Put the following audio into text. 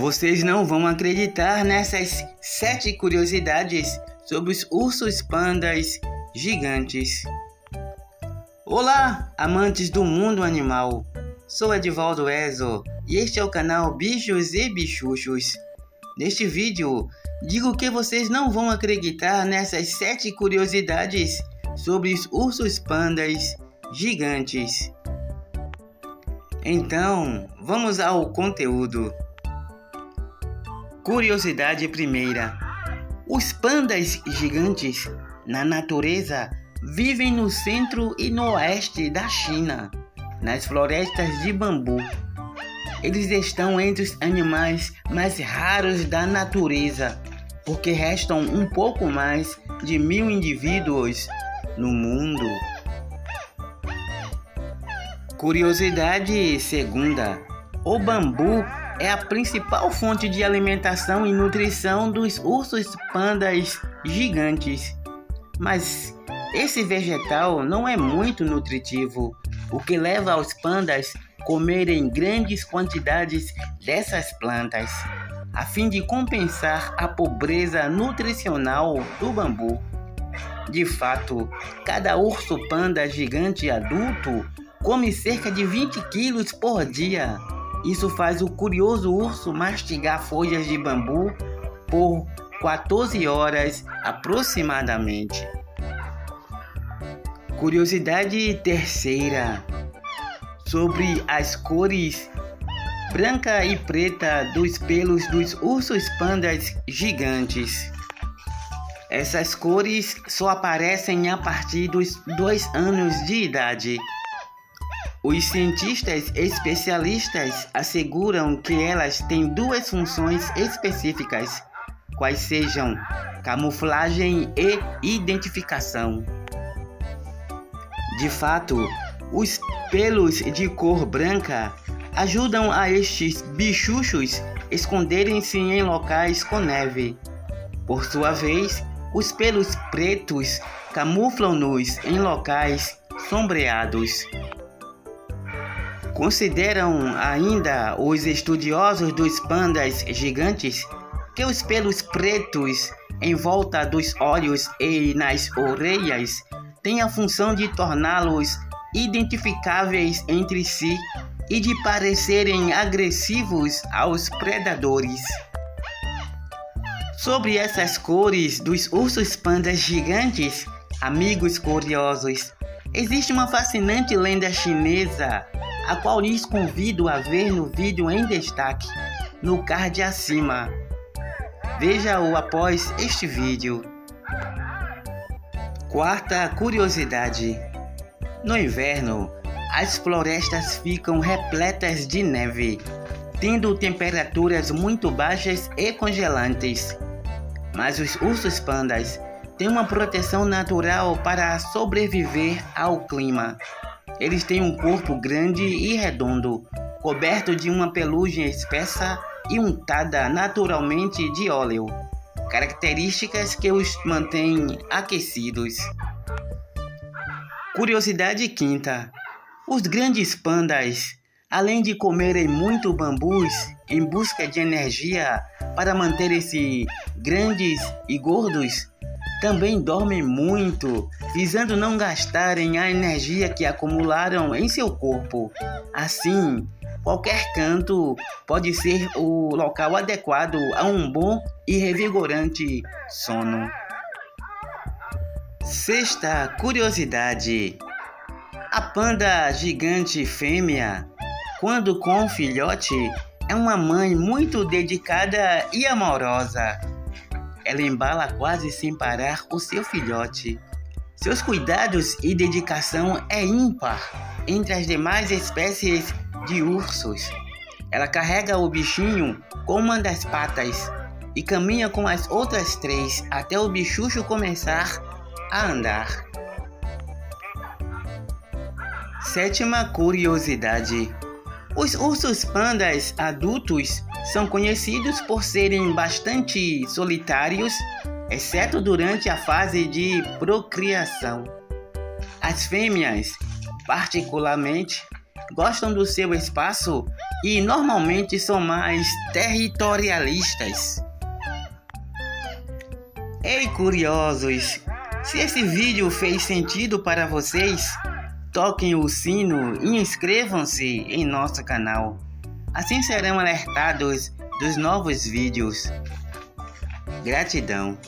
Vocês não vão acreditar nessas sete curiosidades sobre os ursos pandas gigantes. Olá, amantes do mundo animal! Sou Edivaldo Ezo e este é o canal Bichos e Bichuchos. Neste vídeo, digo que vocês não vão acreditar nessas sete curiosidades sobre os ursos pandas gigantes. Então, vamos ao conteúdo. Curiosidade primeira: Os pandas gigantes na natureza vivem no centro e no oeste da China, nas florestas de bambu. Eles estão entre os animais mais raros da natureza, porque restam um pouco mais de mil indivíduos no mundo. Curiosidade segunda: o bambu é a principal fonte de alimentação e nutrição dos ursos pandas gigantes. Mas esse vegetal não é muito nutritivo, o que leva aos pandas comerem grandes quantidades dessas plantas, a fim de compensar a pobreza nutricional do bambu. De fato, cada urso panda gigante adulto come cerca de 20 quilos por dia isso faz o curioso urso mastigar folhas de bambu por 14 horas aproximadamente. Curiosidade terceira sobre as cores branca e preta dos pelos dos ursos pandas gigantes. Essas cores só aparecem a partir dos dois anos de idade. Os cientistas especialistas asseguram que elas têm duas funções específicas, quais sejam camuflagem e identificação. De fato, os pelos de cor branca ajudam a estes bichuchos esconderem-se em locais com neve. Por sua vez, os pelos pretos camuflam-nos em locais sombreados. Consideram ainda os estudiosos dos pandas gigantes que os pelos pretos em volta dos olhos e nas orelhas têm a função de torná-los identificáveis entre si e de parecerem agressivos aos predadores. Sobre essas cores dos ursos pandas gigantes, amigos curiosos, existe uma fascinante lenda chinesa a qual lhes convido a ver no vídeo em destaque, no card acima. Veja-o após este vídeo. Quarta curiosidade: No inverno, as florestas ficam repletas de neve, tendo temperaturas muito baixas e congelantes. Mas os ursos pandas têm uma proteção natural para sobreviver ao clima. Eles têm um corpo grande e redondo, coberto de uma pelugem espessa e untada naturalmente de óleo, características que os mantêm aquecidos. Curiosidade quinta: os grandes pandas, além de comerem muito bambus em busca de energia para manterem-se grandes e gordos, também dormem muito, visando não gastarem a energia que acumularam em seu corpo. Assim, qualquer canto pode ser o local adequado a um bom e revigorante sono. Sexta curiosidade: a panda gigante fêmea, quando com filhote, é uma mãe muito dedicada e amorosa ela embala quase sem parar o seu filhote. Seus cuidados e dedicação é ímpar entre as demais espécies de ursos. Ela carrega o bichinho com uma das patas e caminha com as outras três até o bichucho começar a andar. Sétima curiosidade: os ursos pandas adultos são conhecidos por serem bastante solitários, exceto durante a fase de procriação. As fêmeas, particularmente, gostam do seu espaço e normalmente são mais territorialistas. Ei, curiosos! Se esse vídeo fez sentido para vocês, toquem o sino e inscrevam-se em nosso canal. Assim serão alertados dos novos vídeos. Gratidão.